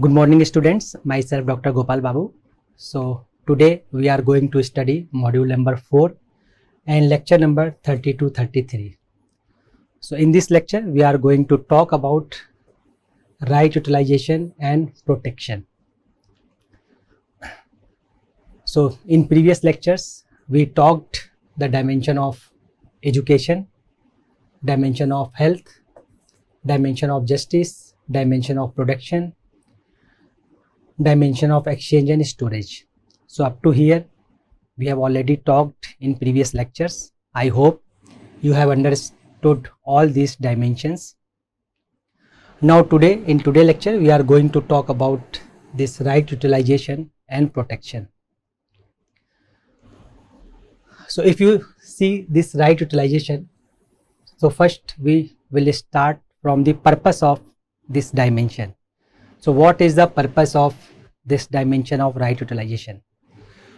Good morning students, myself Dr. Gopal Babu. So today we are going to study module number 4 and lecture number 32-33. So in this lecture we are going to talk about right utilization and protection. So in previous lectures we talked the dimension of education, dimension of health, dimension of justice, dimension of production, dimension of exchange and storage. So up to here we have already talked in previous lectures. I hope you have understood all these dimensions. Now today in today lecture we are going to talk about this right utilization and protection. So if you see this right utilization, so first we will start from the purpose of this dimension. So what is the purpose of this dimension of right utilization?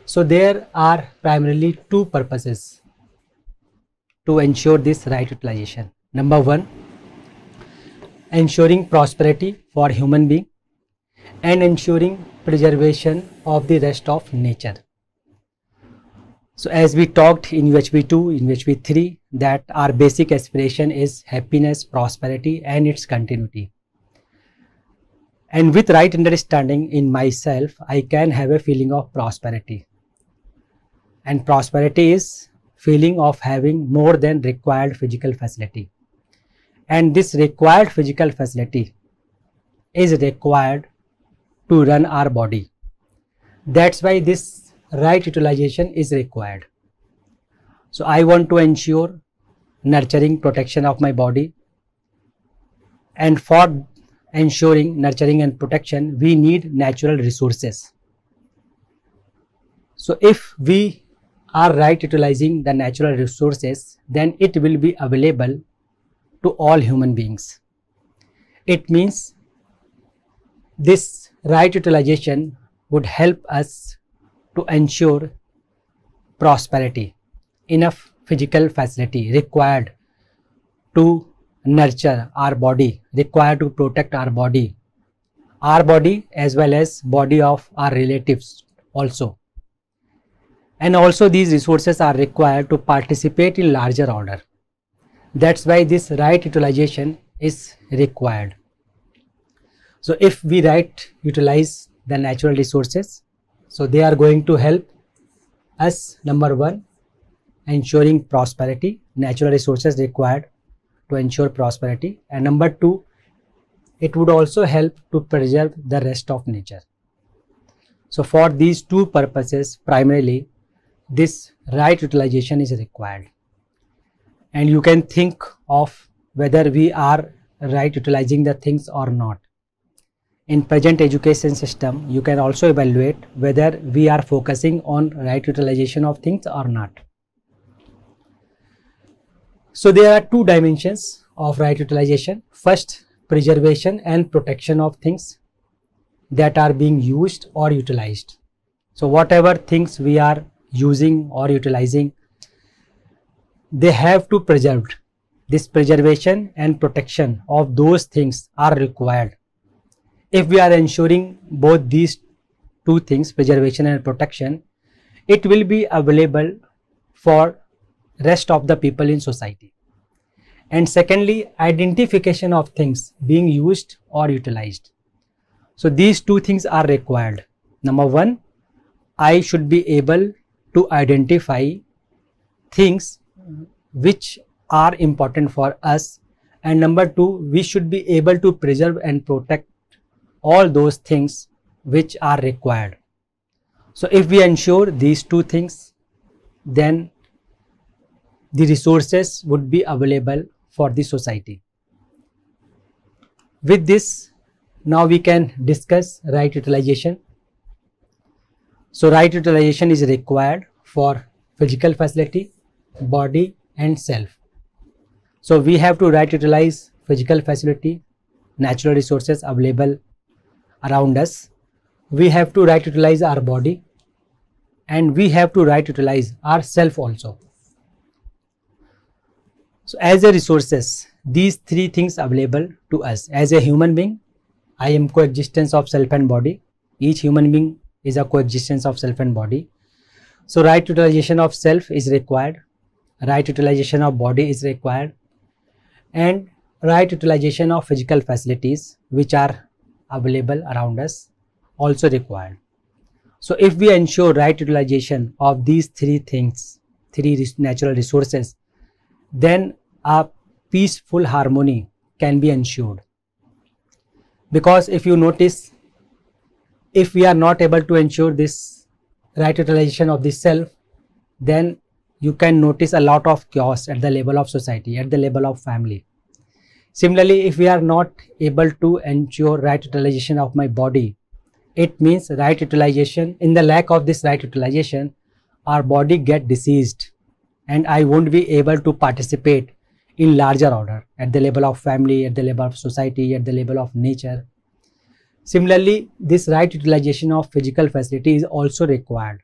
So there are primarily two purposes to ensure this right utilization. Number one, ensuring prosperity for human being and ensuring preservation of the rest of nature. So as we talked in UHV 2, in UHV 3 that our basic aspiration is happiness, prosperity and its continuity and with right understanding in myself i can have a feeling of prosperity. And prosperity is feeling of having more than required physical facility. And this required physical facility is required to run our body. That's why this right utilization is required. So i want to ensure nurturing protection of my body. And for ensuring nurturing and protection, we need natural resources. So if we are right utilizing the natural resources, then it will be available to all human beings. It means this right utilization would help us to ensure prosperity, enough physical facility required to nurture our body required to protect our body our body as well as body of our relatives also. And also these resources are required to participate in larger order. That's why this right utilization is required. So if we right utilize the natural resources so they are going to help us number one ensuring prosperity natural resources required to ensure prosperity. And number two it would also help to preserve the rest of nature. So for these two purposes primarily this right utilization is required. And you can think of whether we are right utilizing the things or not. In present education system you can also evaluate whether we are focusing on right utilization of things or not so there are two dimensions of right utilization. First, preservation and protection of things that are being used or utilized. So whatever things we are using or utilizing, they have to preserved. This preservation and protection of those things are required. If we are ensuring both these two things, preservation and protection, it will be available for rest of the people in society. And secondly, identification of things being used or utilized. So these two things are required. Number one, I should be able to identify things which are important for us and number two we should be able to preserve and protect all those things which are required so if we ensure these two things then the resources would be available for the society. With this, now we can discuss right utilization. So right utilization is required for physical facility, body and self. So we have to right utilize physical facility, natural resources available around us. We have to right utilize our body and we have to right utilize our self also. So as a resources, these three things available to us as a human being, I am coexistence of self and body. Each human being is a coexistence of self and body. So right utilization of self is required, right utilization of body is required and right utilization of physical facilities which are available around us also required. So if we ensure right utilization of these three things, three natural resources, then a peaceful harmony can be ensured. Because if you notice, if we are not able to ensure this right utilization of the self, then you can notice a lot of chaos at the level of society, at the level of family. Similarly, if we are not able to ensure right utilization of my body, it means right utilization, in the lack of this right utilization, our body get diseased and I won't be able to participate in larger order at the level of family, at the level of society, at the level of nature. Similarly, this right utilization of physical facility is also required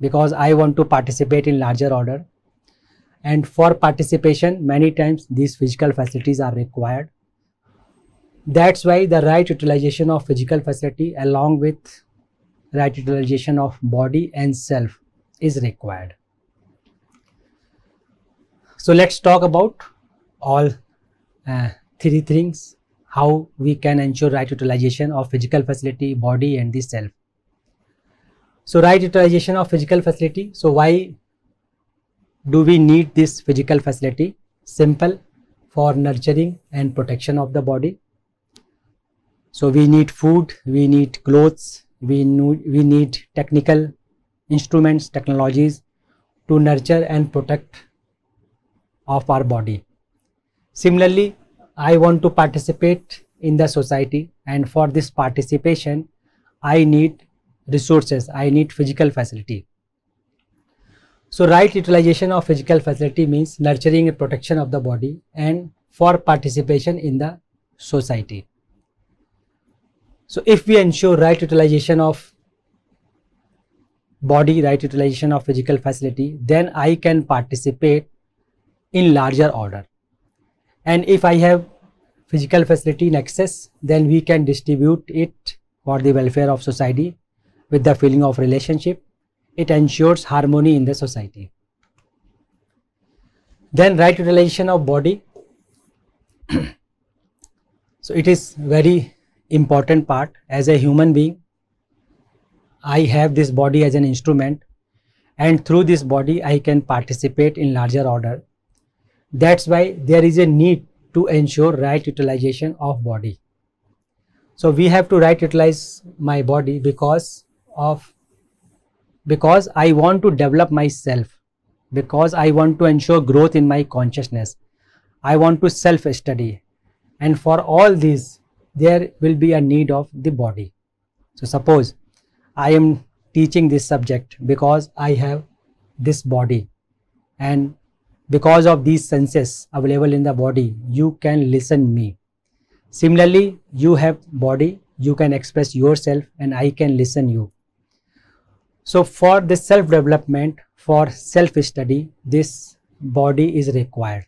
because I want to participate in larger order and for participation many times these physical facilities are required. That's why the right utilization of physical facility along with right utilization of body and self is required. So let's talk about all uh, three things how we can ensure right utilization of physical facility, body and the self. So right utilization of physical facility. So why do we need this physical facility? Simple for nurturing and protection of the body. So we need food, we need clothes, we need, we need technical instruments, technologies to nurture and protect of our body. Similarly, I want to participate in the society and for this participation, I need resources, I need physical facility. So right utilization of physical facility means nurturing and protection of the body and for participation in the society. So if we ensure right utilization of body, right utilization of physical facility, then I can participate in larger order and if I have physical facility in excess then we can distribute it for the welfare of society with the feeling of relationship. It ensures harmony in the society. Then right utilization of body. So it is very important part. As a human being I have this body as an instrument. And through this body I can participate in larger order that's why there is a need to ensure right utilization of body. So we have to right utilize my body because of because I want to develop myself, because I want to ensure growth in my consciousness. I want to self study and for all these there will be a need of the body. So suppose I am teaching this subject because I have this body and because of these senses available in the body you can listen me. Similarly you have body you can express yourself and i can listen you. So for this self development for self study this body is required.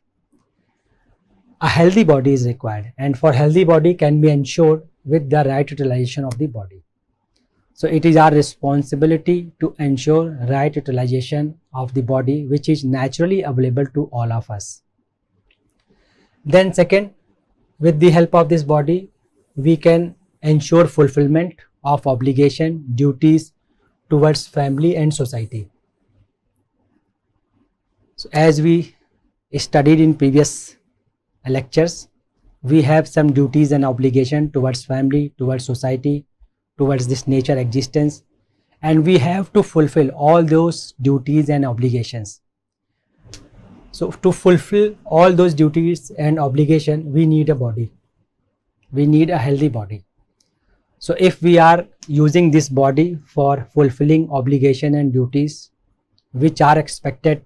A healthy body is required. And for healthy body can be ensured with the right utilization of the body so it is our responsibility to ensure right utilization of the body which is naturally available to all of us. Then second, with the help of this body, we can ensure fulfillment of obligation, duties towards family and society. So as we studied in previous lectures, we have some duties and obligation towards family, towards society, towards this nature existence and we have to fulfill all those duties and obligations. So to fulfill all those duties and obligation, we need a body. We need a healthy body. So if we are using this body for fulfilling obligation and duties which are expected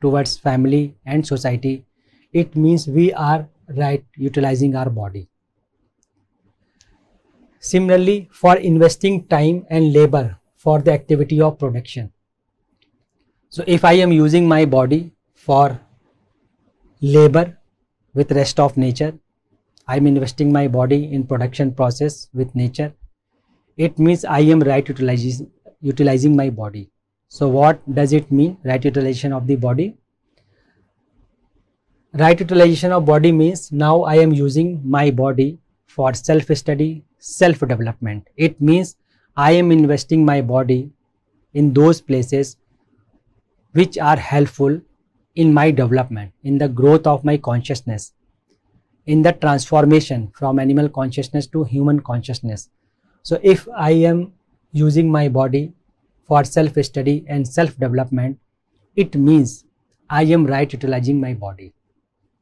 towards family and society, it means we are right utilizing our body. Similarly, for investing time and labor for the activity of production. So if I am using my body for labor with rest of nature, I'm investing my body in production process with nature. It means I am right utilizing, utilizing my body. So what does it mean right utilization of the body? Right utilization of body means now I am using my body for self-study, self-development. It means I am investing my body in those places which are helpful in my development, in the growth of my consciousness, in the transformation from animal consciousness to human consciousness. So if I am using my body for self-study and self-development, it means I am right utilizing my body.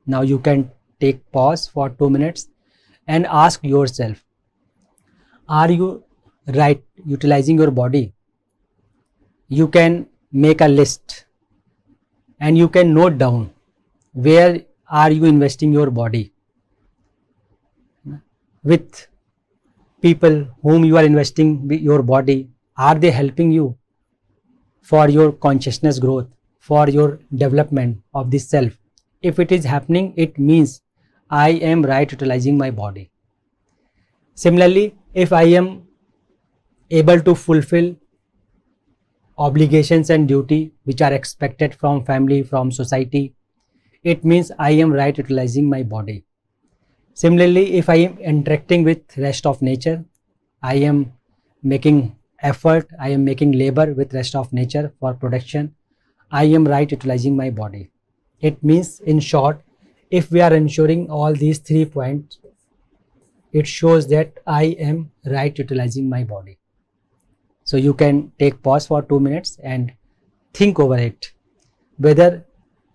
Now you can take pause for two minutes and ask yourself, are you right utilizing your body? You can make a list and you can note down where are you investing your body. With people whom you are investing your body are they helping you for your consciousness growth for your development of the self? If it is happening it means i am right utilizing my body. Similarly if i am able to fulfill obligations and duty which are expected from family, from society, it means I am right utilizing my body. Similarly, if I am interacting with rest of nature, I am making effort, I am making labor with rest of nature for production, I am right utilizing my body. It means in short, if we are ensuring all these three points, it shows that I am right utilizing my body. So you can take pause for two minutes and think over it whether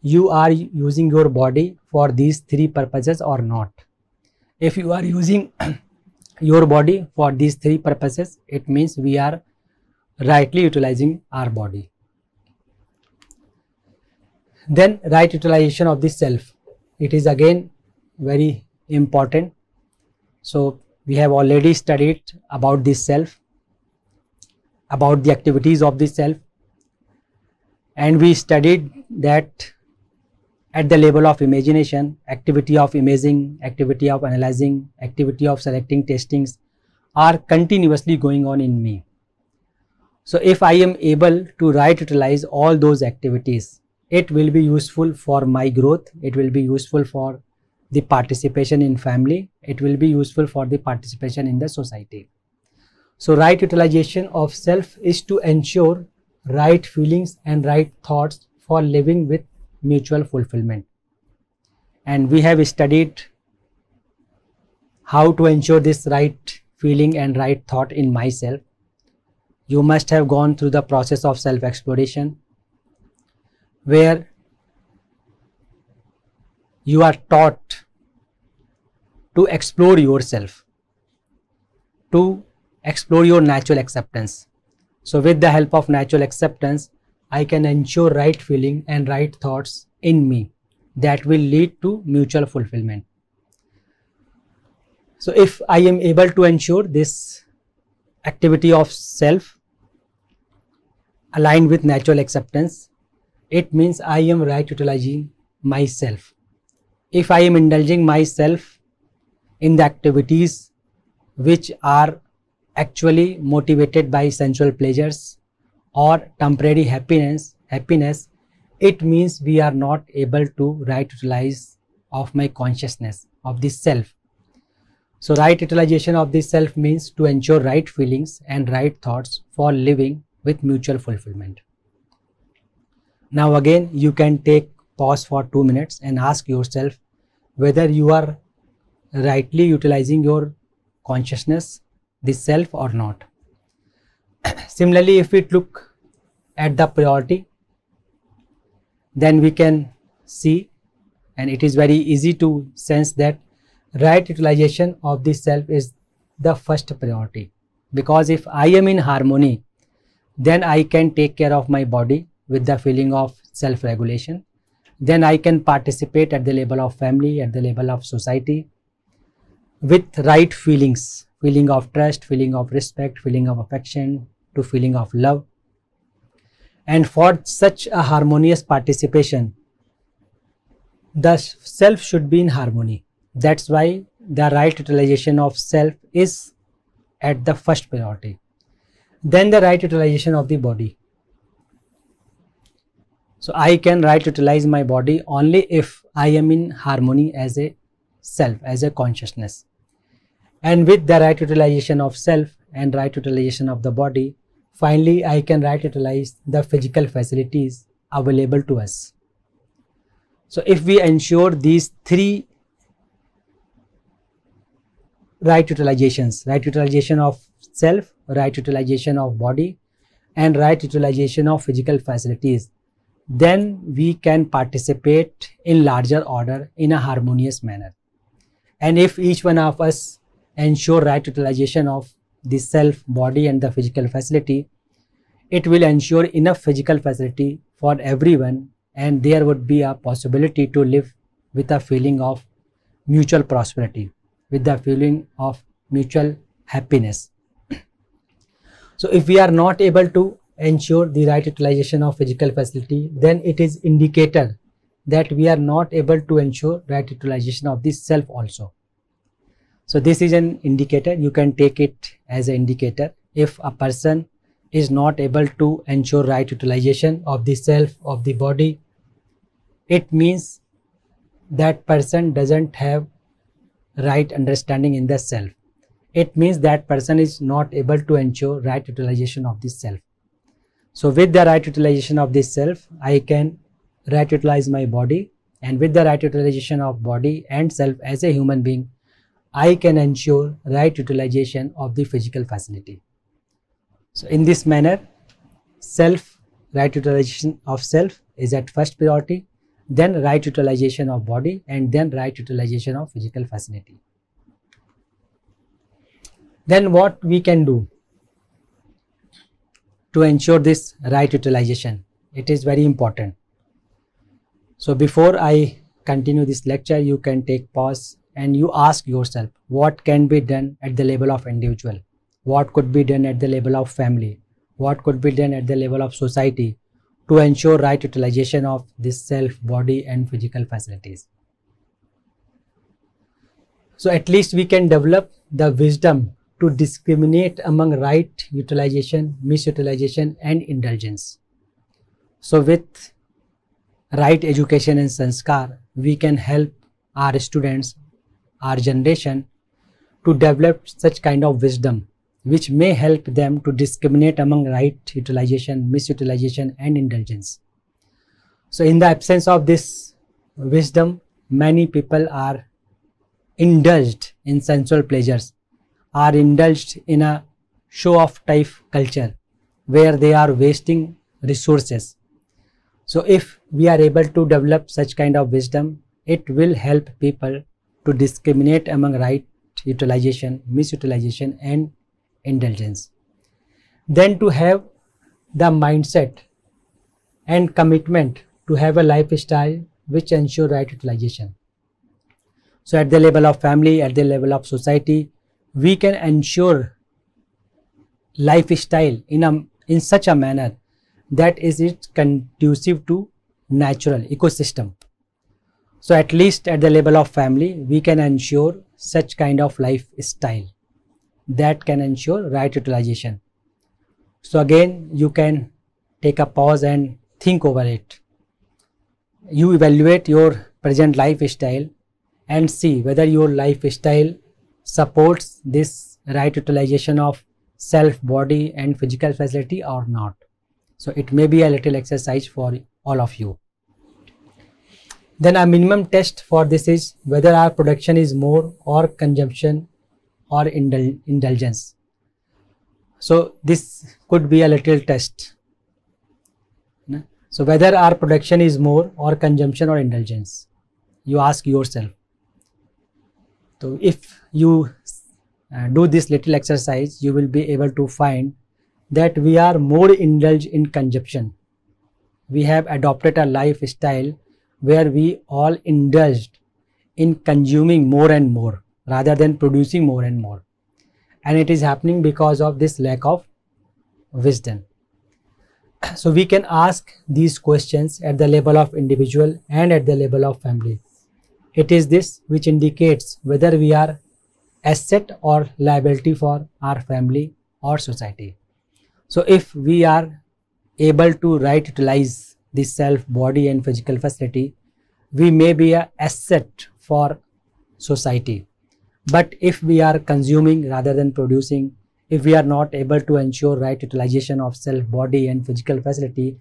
you are using your body for these three purposes or not. If you are using your body for these three purposes, it means we are rightly utilizing our body. Then right utilization of the self. It is again very important. So we have already studied about this self about the activities of the self. And we studied that at the level of imagination activity of imaging activity of analyzing activity of selecting testings are continuously going on in me. So if i am able to right utilize all those activities it will be useful for my growth it will be useful for the participation in family it will be useful for the participation in the society so right utilization of self is to ensure right feelings and right thoughts for living with mutual fulfillment. And we have studied how to ensure this right feeling and right thought in myself. You must have gone through the process of self-exploration where you are taught to explore yourself, to explore your natural acceptance. So with the help of natural acceptance, I can ensure right feeling and right thoughts in me that will lead to mutual fulfillment. So if I am able to ensure this activity of self aligned with natural acceptance, it means I am right utilizing myself. If I am indulging myself in the activities which are actually motivated by sensual pleasures or temporary happiness happiness it means we are not able to right utilize of my consciousness of this self. So right utilization of this self means to ensure right feelings and right thoughts for living with mutual fulfillment. Now again you can take pause for 2 minutes and ask yourself whether you are rightly utilizing your consciousness the self or not. Similarly, if we look at the priority, then we can see and it is very easy to sense that right utilization of the self is the first priority because if I am in harmony then I can take care of my body with the feeling of self-regulation then I can participate at the level of family at the level of society with right feelings feeling of trust, feeling of respect, feeling of affection to feeling of love. And for such a harmonious participation, the self should be in harmony. That's why the right utilization of self is at the first priority. Then the right utilization of the body. So I can right utilize my body only if I am in harmony as a self, as a consciousness. And with the right utilization of self and right utilization of the body, finally I can right utilize the physical facilities available to us. So if we ensure these three right utilizations, right utilization of self, right utilization of body and right utilization of physical facilities, then we can participate in larger order in a harmonious manner. And if each one of us ensure right utilization of the self, body and the physical facility, it will ensure enough physical facility for everyone and there would be a possibility to live with a feeling of mutual prosperity with the feeling of mutual happiness. so if we are not able to ensure the right utilization of physical facility, then it is indicator that we are not able to ensure right utilization of the self also. So this is an indicator, you can take it as an indicator. If a person is not able to ensure right utilization of the self, of the body, it means that person doesn't have right understanding in the self. It means that person is not able to ensure right utilization of the self. So with the right utilization of this self, I can right utilize my body and with the right utilization of body and self as a human being, I can ensure right utilization of the physical facility. So in this manner, self, right utilization of self is at first priority then right utilization of body and then right utilization of physical facility. Then what we can do to ensure this right utilization? It is very important. So before I continue this lecture, you can take pause and you ask yourself what can be done at the level of individual, what could be done at the level of family, what could be done at the level of society, to ensure right utilization of this self, body and physical facilities. So at least we can develop the wisdom to discriminate among right utilization, misutilization and indulgence. So with right education and sanskar, we can help our students, our generation to develop such kind of wisdom which may help them to discriminate among right utilization, misutilization and indulgence. So in the absence of this wisdom, many people are indulged in sensual pleasures, are indulged in a show-off type culture where they are wasting resources. So if we are able to develop such kind of wisdom, it will help people to discriminate among right utilization, misutilization and indulgence. Then to have the mindset and commitment to have a lifestyle which ensure right utilization. So at the level of family, at the level of society, we can ensure lifestyle in a in such a manner that is it conducive to natural ecosystem. So at least at the level of family, we can ensure such kind of lifestyle that can ensure right utilization. So again, you can take a pause and think over it. You evaluate your present lifestyle and see whether your lifestyle supports this right utilization of self, body and physical facility or not. So it may be a little exercise for all of you. Then a minimum test for this is whether our production is more or consumption or indul indulgence. So this could be a little test. So whether our production is more or consumption or indulgence, you ask yourself. So if you uh, do this little exercise, you will be able to find that we are more indulged in consumption. We have adopted a lifestyle where we all indulged in consuming more and more rather than producing more and more. And it is happening because of this lack of wisdom. So we can ask these questions at the level of individual and at the level of family It is this which indicates whether we are asset or liability for our family or society. So if we are able to right utilize the self, body and physical facility, we may be a asset for society. But if we are consuming rather than producing, if we are not able to ensure right utilization of self, body and physical facility,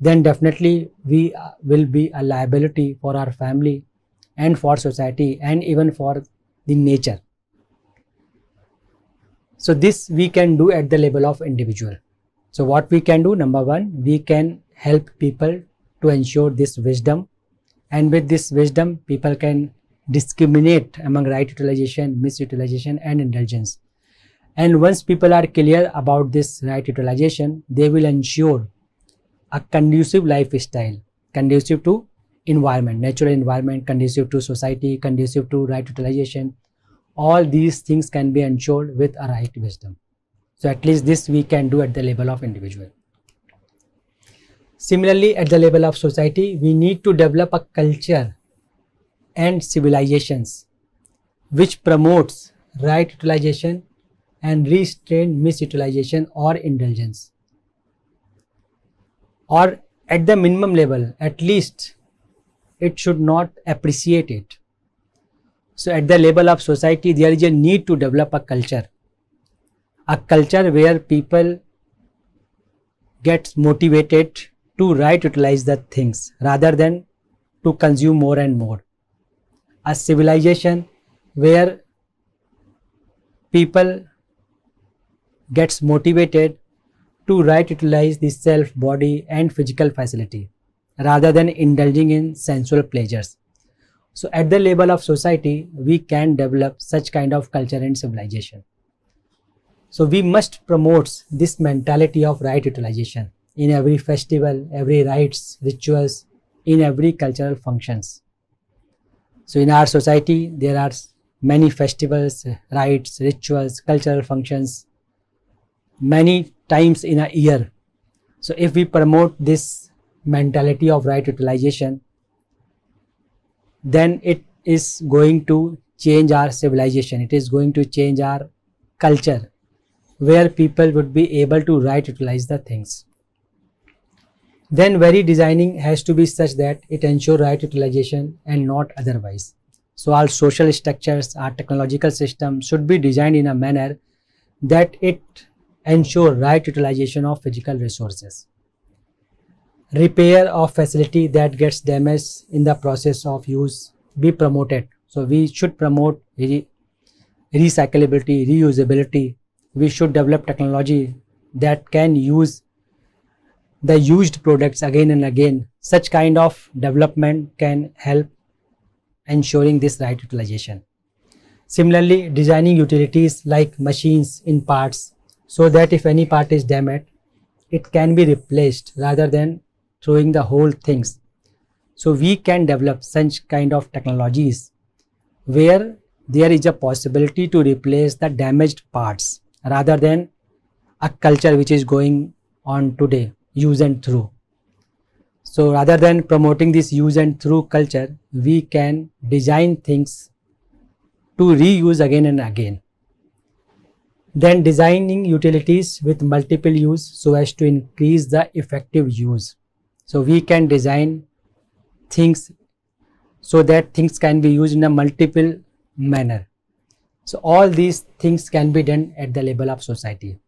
then definitely we uh, will be a liability for our family and for society and even for the nature. So this we can do at the level of individual. So what we can do, number one, we can help people to ensure this wisdom and with this wisdom people can discriminate among right utilization, misutilization and indulgence. And once people are clear about this right utilization, they will ensure a conducive lifestyle, conducive to environment, natural environment, conducive to society, conducive to right utilization. All these things can be ensured with a right wisdom. So at least this we can do at the level of individual. Similarly, at the level of society, we need to develop a culture and civilizations which promotes right utilization and restrain misutilization or indulgence. Or at the minimum level, at least it should not appreciate it. So at the level of society, there is a need to develop a culture. A culture where people gets motivated to right utilize the things rather than to consume more and more. A civilization where people gets motivated to right utilize the self, body and physical facility rather than indulging in sensual pleasures. So at the level of society, we can develop such kind of culture and civilization. So we must promote this mentality of right utilization in every festival, every rites, rituals, in every cultural functions. So in our society, there are many festivals, rites, rituals, cultural functions, many times in a year. So if we promote this mentality of right utilization, then it is going to change our civilization. It is going to change our culture where people would be able to right utilize the things. Then very designing has to be such that it ensure right utilization and not otherwise. So our social structures, our technological system should be designed in a manner that it ensure right utilization of physical resources. Repair of facility that gets damaged in the process of use be promoted. So we should promote re recyclability, reusability. We should develop technology that can use the used products again and again. Such kind of development can help ensuring this right utilization. Similarly, designing utilities like machines in parts so that if any part is damaged, it can be replaced rather than throwing the whole things. So we can develop such kind of technologies where there is a possibility to replace the damaged parts rather than a culture which is going on today, use and through. So rather than promoting this use and through culture, we can design things to reuse again and again. Then designing utilities with multiple use so as to increase the effective use. So we can design things so that things can be used in a multiple manner. So all these things can be done at the level of society.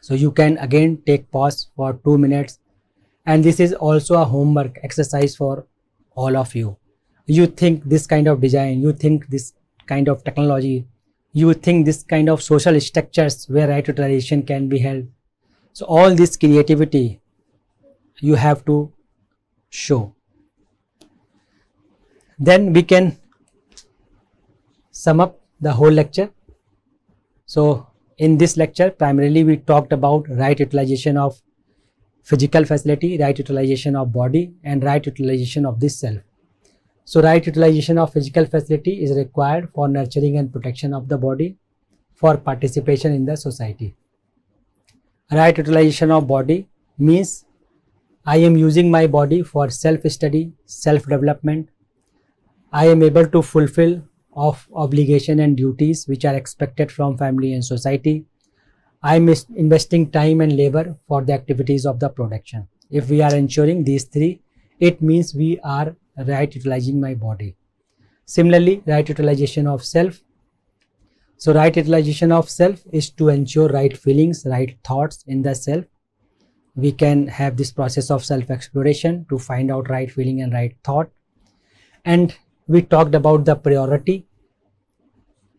So you can again take pause for two minutes and this is also a homework exercise for all of you. You think this kind of design, you think this kind of technology, you think this kind of social structures where right utilization can be held. So all this creativity you have to show. Then we can sum up the whole lecture. So in this lecture primarily we talked about right utilization of physical facility, right utilization of body and right utilization of this self. So right utilization of physical facility is required for nurturing and protection of the body for participation in the society. Right utilization of body means I am using my body for self-study, self-development, I am able to fulfill of obligation and duties which are expected from family and society. I am investing time and labor for the activities of the production. If we are ensuring these three, it means we are right utilizing my body. Similarly, right utilization of self. So right utilization of self is to ensure right feelings, right thoughts in the self. We can have this process of self-exploration to find out right feeling and right thought. And we talked about the priority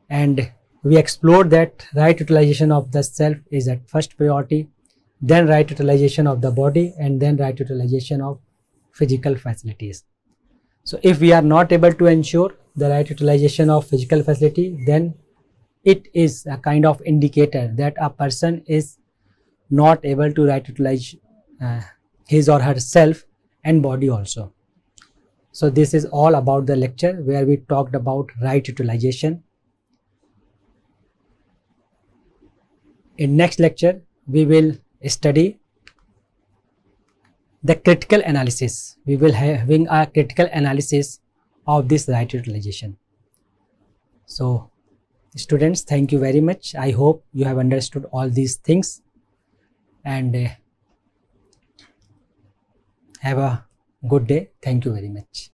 and we explored that right utilization of the self is at first priority, then right utilization of the body and then right utilization of physical facilities. So if we are not able to ensure the right utilization of physical facility, then it is a kind of indicator that a person is not able to right utilize uh, his or herself and body also. So this is all about the lecture where we talked about right utilization. In next lecture, we will study the critical analysis. We will having a critical analysis of this right utilization. So students, thank you very much. I hope you have understood all these things and uh, have a good day. Thank you very much.